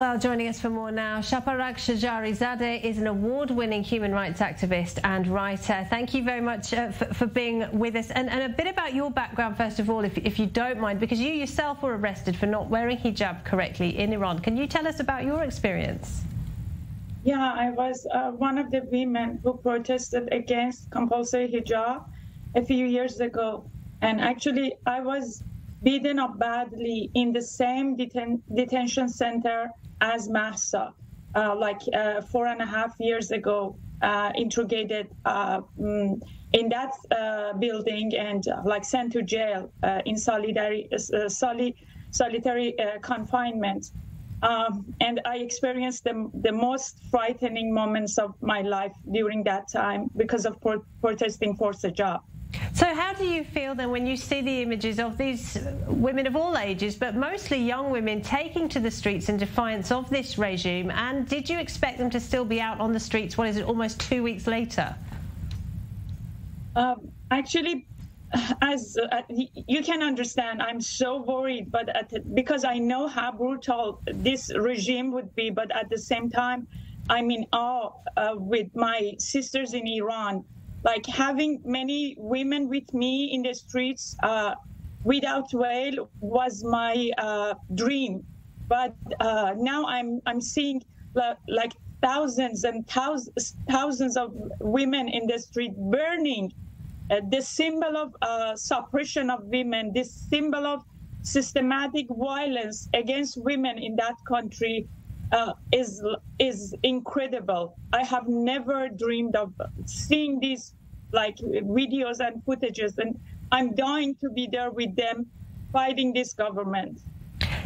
Well, joining us for more now, Shaparak Shajarizadeh is an award-winning human rights activist and writer. Thank you very much uh, for, for, being with us. And, and, a bit about your background, first of all, if, if, you don't mind, because you yourself were arrested for not wearing hijab correctly in Iran. Can you tell us about your experience? Yeah, I was uh, one of the women who protested against compulsory hijab a few years ago. And actually, I was beaten up badly in the same deten- detention center as Mahsa, uh, like uh, four and a half years ago, uh, interrogated uh, mm, in that uh, building and uh, like sent to jail in solitary, soli- solitary confinement. Um, and I experienced the, the most frightening moments of my life during that time because of pro- protesting for the job. So, how do you feel then when you see the images of these women of all ages, but mostly young women, taking to the streets in defiance of this regime? And did you expect them to still be out on the streets? What is it, almost two weeks later? Um, actually, as uh, you can understand, I'm so worried, but at, because I know how brutal this regime would be, but at the same time, I'm in awe uh, with my sisters in Iran like having many women with me in the streets uh, without veil was my uh, dream. But uh, now I'm I'm seeing like thousands and thousands thousands of women in the street burning. Uh, the symbol of uh, suppression of women, this symbol of systematic violence against women in that country uh, is is incredible. I have never dreamed of seeing these like videos and footages, and I'm dying to be there with them, fighting this government.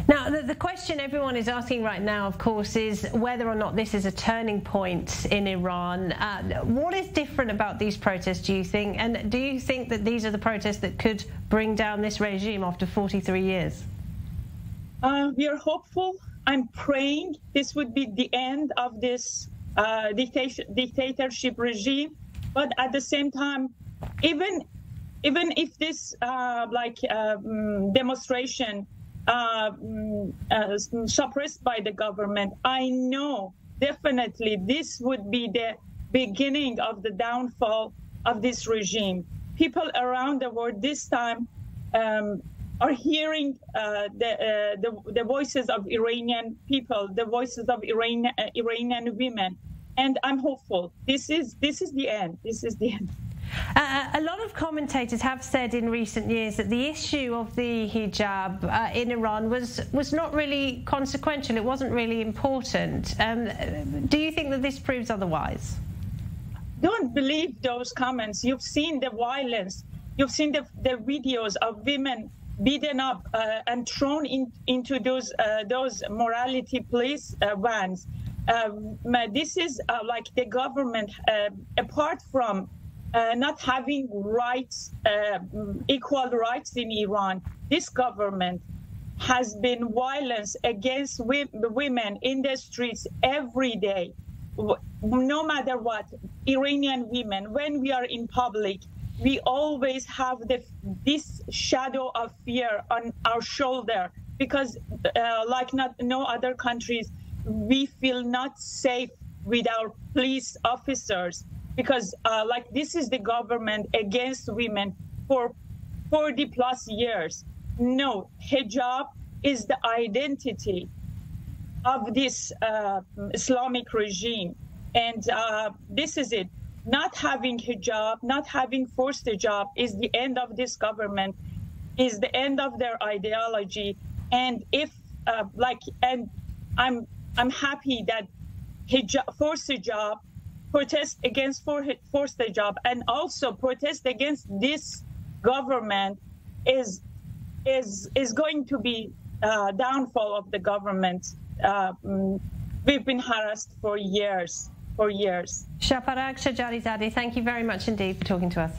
Now, the, the, question everyone is asking right now, of course, is whether or not this is a turning point in Iran. Uh, what is different about these protests, do you think? And do you think that these are the protests that could bring down this regime after 43 years? Uh, we are hopeful. I'm praying this would be the end of this uh, dictatorship regime. But at the same time, even even if this uh, like um, demonstration uh, mm, uh, suppressed by the government, I know definitely this would be the beginning of the downfall of this regime. People around the world this time um, are hearing uh, the, uh, the, the voices of Iranian people, the voices of Iranian uh, Iranian women, and I'm hopeful. This is this is the end. This is the end. Uh, a lot of commentators have said in recent years that the issue of the hijab uh, in Iran was was not really consequential. It wasn't really important. Um, do you think that this proves otherwise? Don't believe those comments. You've seen the violence. You've seen the, the videos of women beaten up uh, and thrown in, into those uh, those morality police uh, vans. Um, this is uh, like the government, uh, apart from uh, not having rights, equal rights in Iran, this government has been violence against women in the streets every day. No matter what, Iranian women, when we are in public, we always have the, this shadow of fear on our shoulder because, uh, like not no other countries, we feel not safe with our police officers because uh, like this is the government against women for 40 plus years. No hijab is the identity of this uh, islamic regime. And uh, this is it not having hijab not having forced hijab is the end of this government is the end of their ideology and if uh, like and i'm I'm happy that hijab, forced hijab, protest against for, forced hijab, and also protest against this government is is is going to be uh, downfall of the government. Uh, mm, we've been harassed for years, for years. Shaparak Shajarizadeh, thank you very much indeed for talking to us.